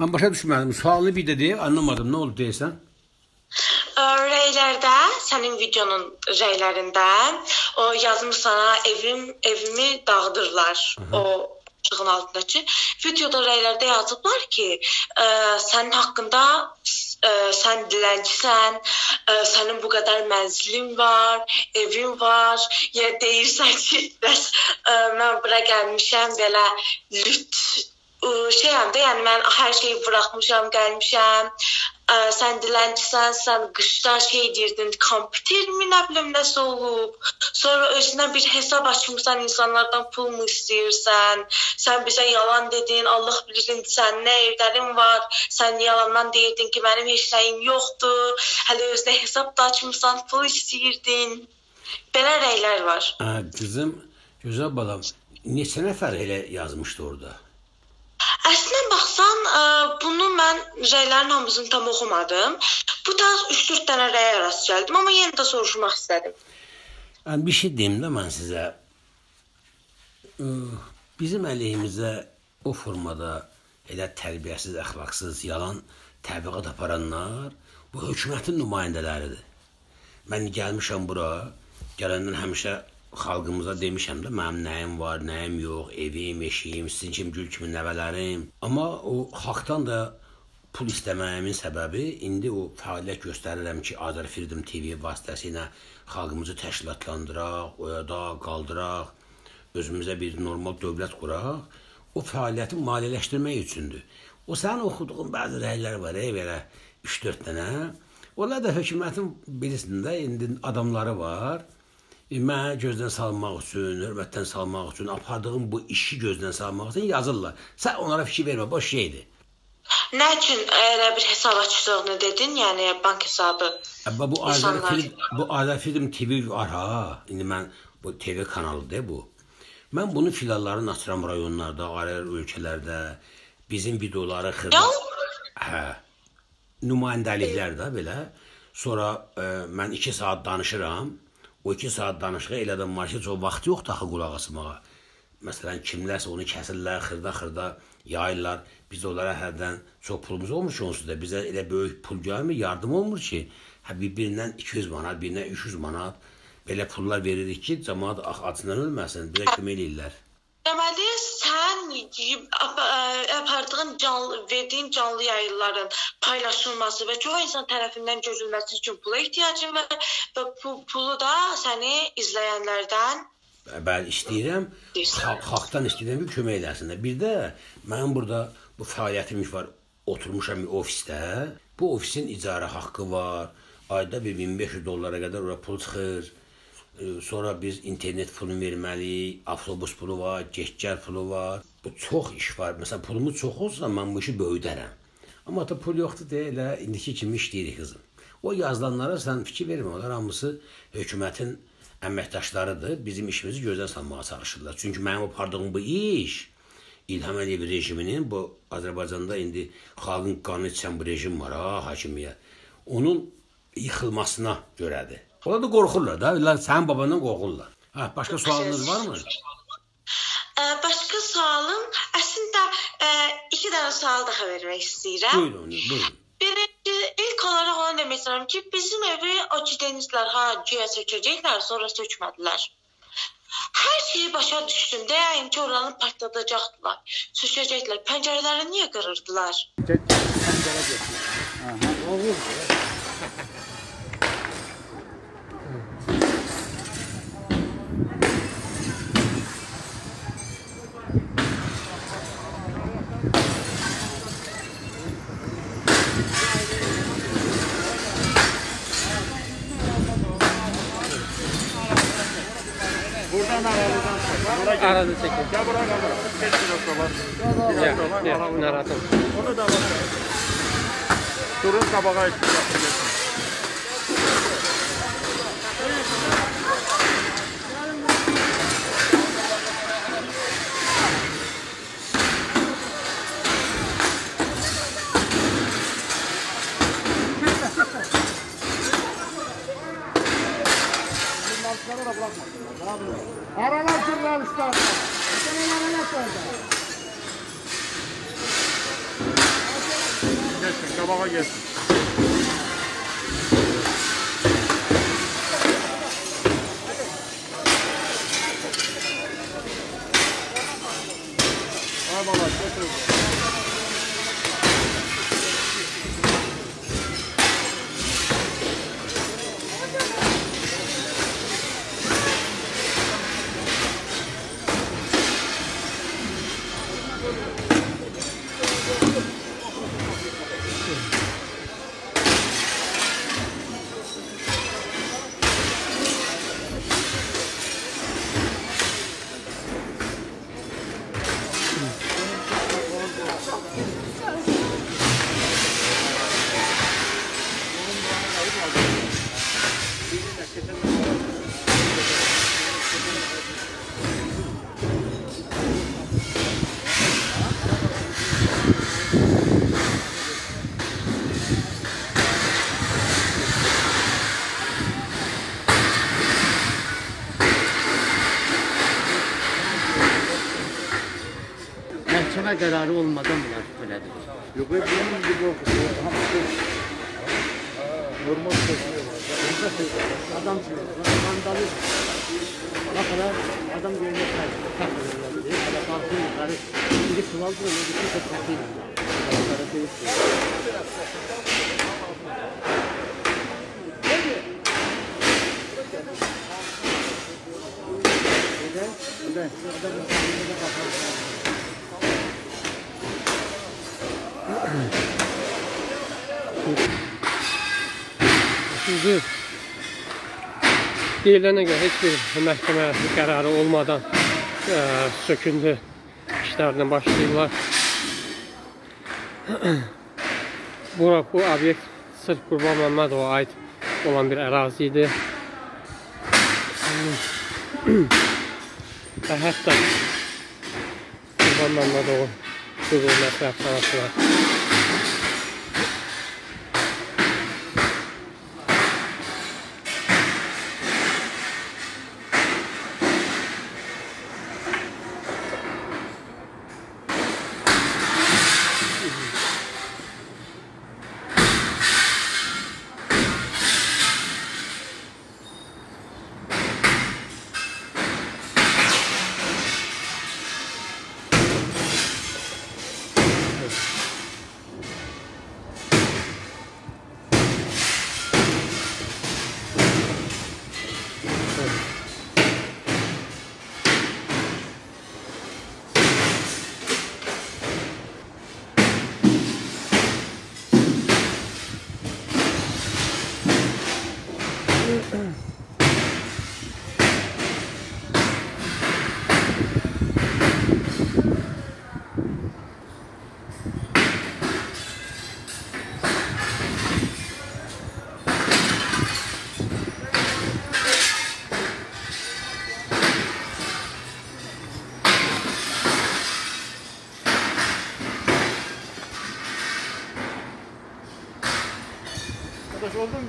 Mən başa düşmədim. Sualını bir də deyə, anlamadım. Nə oldu deyəsən? Ə, Rəylərdə, sənin videonun rəylərində o yazmısana evim evimi dağıdırlar. O başlığın altındakı videoda rəylərdə yazıblar ki, ə, sənin haqqında ə, sən dilənçisən, ə, sənin bu qədər mənzilin var, evin var. Ya deyirsən ki, bəs ə, mən bura gəlmişəm belə lüt ə, şeyəm də, yəni mən hər şeyi buraxmışam, gəlmişəm. Ə, sən dilənçisən, sən qışda şey deyirdin, kompütermi, nə bilim nəsə olub. Sonra özünə bir hesab açmısan, insanlardan pul mu istəyirsən? Sən bizə yalan dedin, Allah bilir sənin nə evlərin var. Sən yalandan deyirdin ki, mənim heç nəyim yoxdur. Hələ özünə hesab da açmısan, pul istəyirdin. Belə rəylər var. Hə, qızım, gözəl balam, neçə nəfər elə yazmışdı orada? Əslində baxsan, ə, bunu mən rəylərin hamısını tam oxumadım. Bu tarz 3-4 dənə rəyə rast gəldim, amma yenə də soruşmaq istədim. Bir şey deyim də mən sizə. Bizim əleyhimizə o formada elə tərbiyəsiz, əxlaqsız, yalan təbliğat aparanlar bu hökumətin nümayəndələridir. Mən gəlmişəm bura, gələndən həmişə xalqımıza demişəm də mənim nəyim var, nəyim yox, evim, eşiyim, sizin kimi gül kimi nəvələrim. Amma o xalqdan da pul istəməyimin səbəbi indi o fəaliyyət göstərirəm ki, Azər Freedom TV vasitəsilə xalqımızı təşkilatlandıraq, oyadaq, qaldıraq, özümüzə bir normal dövlət quraq. O fəaliyyəti maliyyələşdirmək üçündür. O sənin oxuduğun bəzi rəylər var, ey belə 3-4 dənə. Onlar da hökumətin bilirsən də indi adamları var. E, Mənə gözdən salmaq üçün, hörmətdən salmaq üçün, apardığım bu işi gözdən salmaq üçün yazırlar. Sən onlara fikir vermə, boş şeydir. Nə üçün elə bir hesab açdığını dedin, yəni bank hesabı. Amma bu Azər İnsanlar. Film, bu Azər Film TV var ha. İndi mən bu TV kanalıdır bu. Mən bunu filalların açıram rayonlarda, ayrı ölkələrdə bizim videoları Ya hə nümayəndəliklərdə belə. Sonra ə, mən 2 saat danışıram. O 2 saat danışığı elə də marşa çox vaxt yoxdur axı qulaq asmağa. Məsələn, kimlərsə onu kəsirlər, xırda-xırda yayırlar. Biz onlara hərdən çox pulumuz olmur ki, onsuz da bizə elə böyük pul gəlmir, yardım olmur ki. Hə bir-birindən 200 manat, birindən 300 manat belə pullar veririk ki, cəmaət ax acından ölməsin, belə kömək eləyirlər. deməli sən ap- ə, apardığın canlı verdiyin canlı yayınların paylaşılması və çox insan tərəfindən görülməsi üçün pula ehtiyacın var və bu pulu da səni izləyənlərdən Bəli, istəyirəm. Xalq, xalqdan istəyirəm ki, kömək eləsinlər. Bir də mənim burada bu fəaliyyətim var. Oturmuşam bir ofisdə. Bu ofisin icarə haqqı var. Ayda bir 1500 dollara qədər ora pul çıxır. Sonra biz internet pulu verməliyik, avtobus pulu var, getgəl pulu var. Bu çox iş var. Məsələn, pulumuz çox olsa mən bu işi böyüdərəm. Amma da pul yoxdur deyə elə indiki kimi işləyirik qızım. O yazılanlara sən fikir vermə. Onlar hamısı hökumətin əməkdaşlarıdır. Bizim işimizi gözdən salmağa çalışırlar. Çünki mənim apardığım bu iş İlham Əliyev rejiminin bu Azərbaycanda indi xalqın qanı içən bu rejim var ha, hakimiyyət. Onun yıxılmasına görədir. Onlar da qorxurlar da. Onlar sənin babandan qorxurlar. Ha, başqa sualınız varmı? Ə, başqa sualım əslində ə, iki dənə sual daha vermək istəyirəm. Buyurun, buyurun. Birinci, ilk olaraq onu demək istəyirəm ki, bizim evi o denizlər ha güya sökəcəklər, sonra sökmədilər. Hər şeyi başa düşdüm. Deyəyin ki, oranı partladacaqdılar. Sökəcəklər. Pəncərələri niyə qırırdılar? Arada çekin. Gel buraya gel buraya. 5 kilo var. Ya, ya, Onu da bakalım. Durun kabağa etkiler. Ay bala, götür. Məhkəmə qərarı olmadan bunlar belədir. Yok, hep bunun gibi okuyor. Hamısı normal sözler var. Adam vandalist. Bakın adam yerine takılıyor. Adam kalkıyor yukarı. Biri kullandırıyor. Biri de takıyor. Yukarı koyuyor. Neden? Neden? Adamın kendine bakmak Thank you. Düzdür. Deyilənə görə heç bir məhkəmə qərarı olmadan ə, söküntü işlərinə başlayırlar. Bura, bu obyekt sırf Qurban Məmmədova aid olan bir ərazi idi. Və hətta Qurban Məmmədova hüquq məsləhətxanasına Arkadaş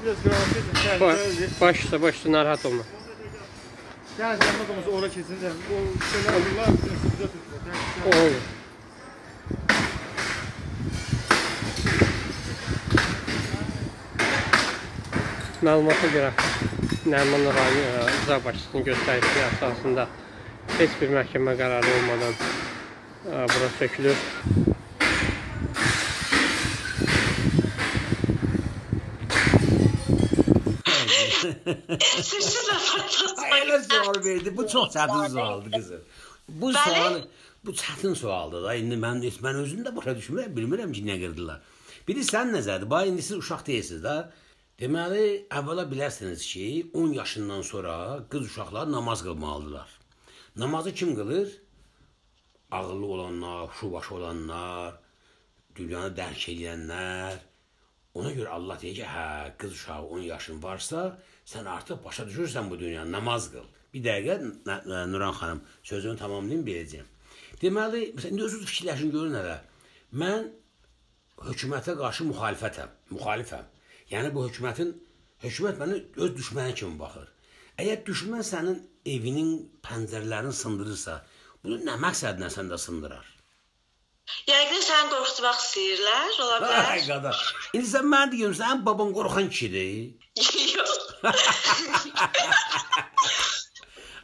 Ba baş üstə, baş üstə narahat olma. Yani sen bakımızı oraya kesince o şeyler alırlar. Sizde tutma. Olur. Məlumata görə Nəriman rayon ə, icra başçısının göstərişi əsasında heç bir məhkəmə qərarı olmadan ə, bura sökülür. Elə sual verdi. Bu çox çətin sualdır qızım. Bu sual bu çətin sualdır da. İndi mən mən özüm də başa düşmürəm, bilmirəm ki, nə qırdılar. Bilirsən nəzərdir? Bax indi siz uşaq deyilsiniz də. Deməli, əvvəla bilərsiniz ki, 10 yaşından sonra qız uşaqlar namaz qılmalıdırlar. Namazı kim qılır? Ağıllı olanlar, şubaşı olanlar, dünyanı dərk edənlər. Ona görə Allah deyir ki, hə, qız uşağı 10 yaşın varsa, sən artıq başa düşürsən bu dünyanı, namaz qıl. Bir dəqiqə Nuran xanım sözünü tamamlayım beləcəyəm. Deməli, məsələn, indi özünüz fikirləşin görün hələ. Mən hökumətə qarşı müxalifətəm, müxalifəm. Yəni bu hökumətin hökumət mənə öz düşməni kimi baxır. Əgər düşmən sənin evinin pəncərələrini sındırırsa, bunu nə məqsədlə səndə sındırar? Yəqin səni qorxutmaq istəyirlər, ola bilər. Ay qadan. İndi sən mənə deyirsən, sənin baban qorxan kişidir. Yox.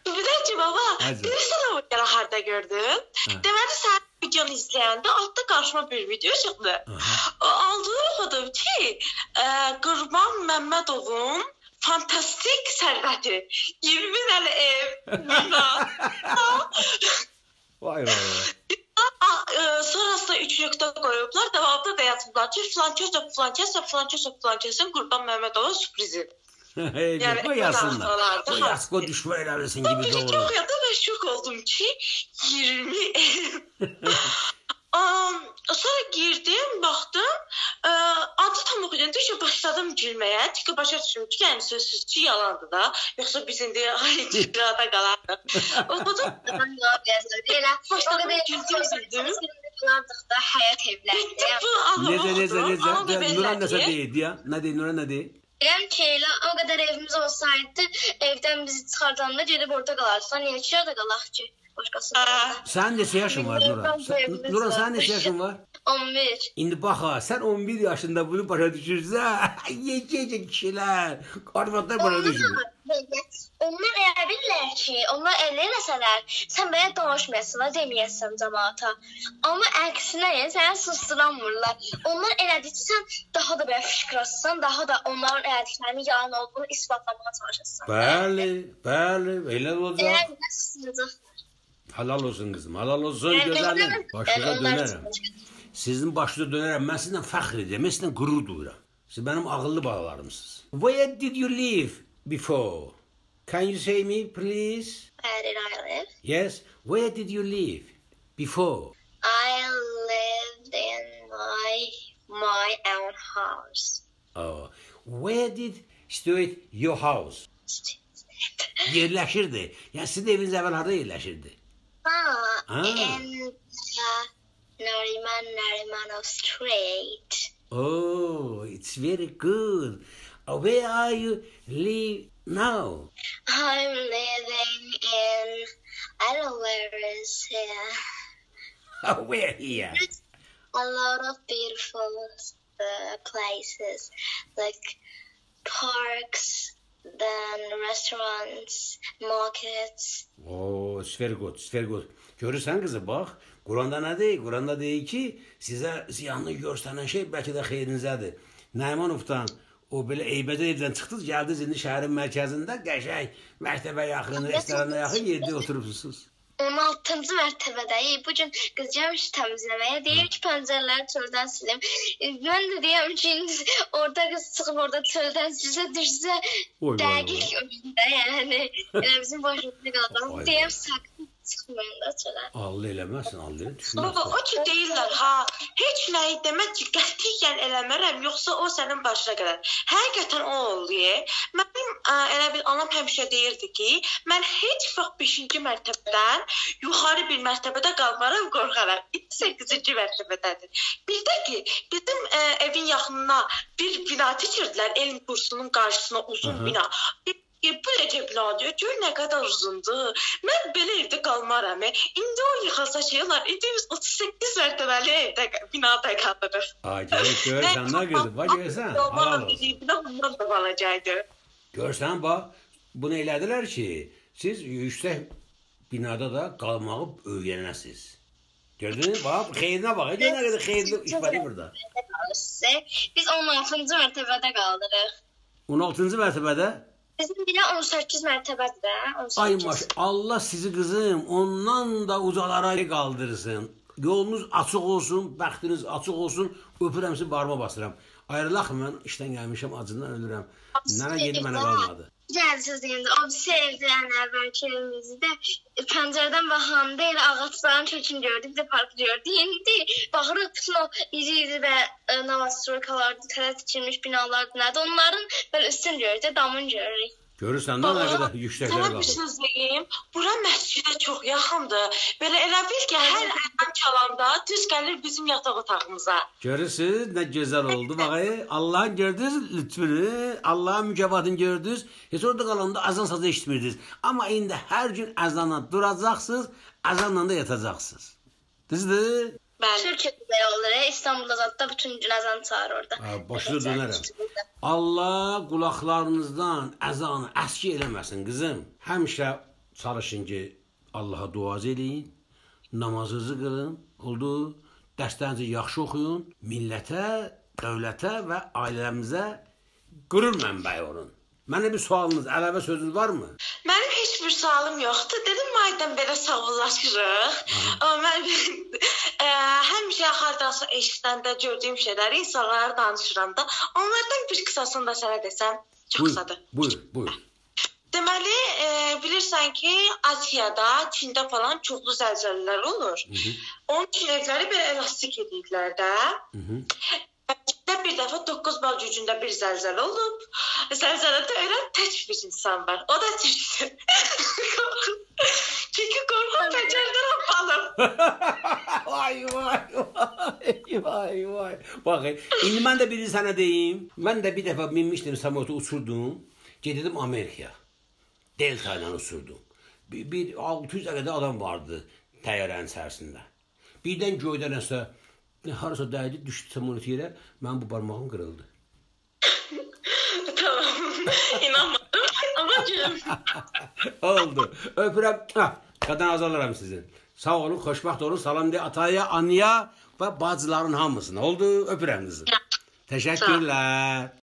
Bir də ki, baba, bilirsən o videonu harda gördüm? Deməli sən videonu izləyəndə altda qarşıma bir video çıxdı. O aldığı oxudum ki, ə, Qurban Məmmədovun fantastik sərvəti 20 dənə ev. Vay vay vay. e, sonrasında üçlükdə qoyublar, davamlı da yazıblar ki, flanközə, flanközə, flanközə, flanközün Qurban Məmmədova sürprizi. yani o yazsınlar. O yasko düşme eləməsin gibi doğru. Çok ya da ben şok oldum ki 20 sonra girdim, baxdım, ə, adı tam oxuyunca işte başladım gülməyə. Çünki başa düşdüm ki, yəni sözsüz ki, yalandır da. Yoxsa biz indi ay kirada qalardıq. Oxudum. Elə o qədər güldüm. Qılardıq da həyat ahı Necə, necə, necə? Nuran nəsə deyirdi ya. Nə deyir, Nuran nə deyir? Deyirəm ki, elə o qədər evimiz olsaydı, evdən bizi çıxardanda gedib orada qalardıq. Niyə kirada qalaq ki? Başqası. Sənin neçə yaşın var Nuran? Sən- Nuran sənin neçə yaşın var? 11. İndi bax ha, sən 11 yaşında bunu başa düşürsən, yecə kişilər, arvadlar başa düşmür. Onlar elə bilirlər ki, onlar elə eləsələr, sən belə danışmayasan, da deməyəsən cəmaata. Amma əksinə, yəni səni susturamırlar. Onlar elədikcə sən daha da belə fışqırasan, daha da onların elədiklərinin yalan olduğunu isbatlamağa çalışasan. Bəli, bəli, elə olacaq. Elə susacaq. Halal olsun qızım, halal olsun gözəlim. Başınıza dönərəm. Sizin başınıza dönərəm. Mən sizlə fəxr edirəm, mən sizlə qürur duyuram. Siz mənim ağıllı balalarımsınız. Where did you live before? Can you say me please? Where did I live? Yes, where did you live before? I lived in my my own house. Oh, where did Stuart your house? Yerləşirdi. Yəni sizin eviniz əvvəl harda yerləşirdi? Ah, Ah. in uh, Nariman Narimano Street. Oh, it's very good. Uh, where are you live now? I'm living in I don't know where is here. Oh, where here? A lot of beautiful uh, places like parks, then restaurants, markets. Oh, it's very good, very good. Görürsən qızı, bax, Quranda nə deyir? Quranda deyir ki, sizə ziyanlı göstərən şey bəlkə də xeyrinizədir. Naymanovdan o belə eybədə evdən çıxdınız, gəldiniz indi şəhərin mərkəzində qəşəng məktəbə yaxın, restorana yaxın yerdə oturubsunuz. 16-cı mərtəbədəyik. Bu gün qız gəlmiş təmizləməyə. Deyir ki, pəncərələri çöldən silim. E, Mən də deyirəm ki, indi orada qız çıxıb orada çöldən sizə düşsə Oy, vay, dəqiq önündə, yəni elə bizim başımızda qaldı. Vay, Deyirəm vay. Çıxmayın da çölə. Allah eləməsin, Allah Baba, düşünməsin. o ki deyirlər, ha, heç nəyi demək ki, qətiyyən eləmərəm, yoxsa o sənin başına gələr. Həqiqətən o oluyor. Mənim ə, elə bir anam həmişə deyirdi ki, mən heç vaxt 5-ci mərtəbədən yuxarı bir mərtəbədə qalmaram, qorxaram. 8-ci mərtəbədədir. Bir də ki, bizim ə, evin yaxınına bir bina tikirdilər, elm kursunun qarşısına uzun Aha. bina. E, bu necə bina diyor, gör nə qədər uzundur. Mən belə evdə qalmaram. E. İndi o yıxılsa şey olar. İndi biz 38 mərtəbəli evdə binada qalırıq. Ay, görək, görürsən nə qızı, bax görürsən, halal olsun. Bina bundan da balacaydı. Görsən bax, bunu elədilər ki, siz yüksək binada da qalmağı öyrənəsiz. Gördünüz? Bax, xeyrinə bax. Gör nə qədər xeyirli iş var burada. Sizə biz 16-cı mərtəbədə qaldırıq. 16-cı mərtəbədə Bizim bina 18 mərtəbədir də. 18. ay maş Allah sizi qızım ondan da ucalara qaldırsın. Yolunuz açıq olsun, bəxtiniz açıq olsun. Öpürəm sizi barma basıram. Ayrılaq mən işdən gəlmişəm, acından ölürəm. Nənə gedib mənə qalmadı. Gəlsiz indi o sevdiren əvvəlki evimizdə pəncərədən baxanda elə ağacların kökünü gördük, də parkı gördük. İndi baxırıq bütün o iri-iri və e, novastroykalar, tərəf tikilmiş binalar nədir? Onların belə üstünü görürük, damını görürük. Görürsən də nə qədər yüksəklərə Sana bir söz deyim. Bura məscidə çox yaxındır. Belə elə bil ki, hər əzan çalanda düz gəlir bizim yataq otağımıza. Görürsüz nə gözəl oldu bax. ey. Allahın gördünüz lütfünü, Allahın mükafatını gördünüz. Heç orada qalanda azan sazı eşitmirdiniz. Amma indi hər gün əzanla duracaqsınız, əzanla da yatacaqsınız. Düzdür? Bəli. Türkiyədə belə olur. e, İstanbulda zətdə bütün gün əzan çağır orada. Ha, başını dönərəm. Allah qulaqlarınızdan əzanı əski eləməsin qızım. Həmişə çalışın ki, Allaha duaz eləyin, namazınızı qılın, oldu? Dərslərinizi yaxşı oxuyun, millətə, dövlətə və ailəmizə qürur mənbəyi olun. Mənə bir sualınız, əlavə sözünüz varmı? Mənim heç bir sualım yoxdur. Dedim madəm belə sağollaşırıq. Amma mən ə, həmişə hardansa eşidəndə gördüyüm şeyləri insanlara danışıranda, onlardan bir qısasını da sənə desəm, çox Buyur, qısadır. buyur, buyur. Deməli, e, bilirsən ki, Asiyada, Çində falan çoxlu zəlzələlər olur. Onun üçün evləri belə elastik edirlər də. Çində bir dəfə 9 bal gücündə bir zəlzələ olub. Zəlzələdə ölən tək bir insan var. O da Türkdür. Çünki qorxu pəncərədən apalım. vay vay vay vay vay. Bax, indi mən də biri sənə deyim. Mən də bir dəfə minmişdim samolota uçurdum. Gedirdim Amerikaya. Delta ilə uçurdum. Bir, bir 600 qədər adam vardı təyyarənin içərisində. Birdən göydən nəsə harasa dəydi, düşdü samolot yerə. Mənim bu barmağım qırıldı. tamam. İnanmadım. Ama gülüm. Oldu. Öpürəm. Ha, qadan azalaram sizin. Sağ olun, xoşbəxt olun. Salam de ataya, anıya və bacıların hamısına. Oldu. Öpürəm qızım. Təşəkkürlər.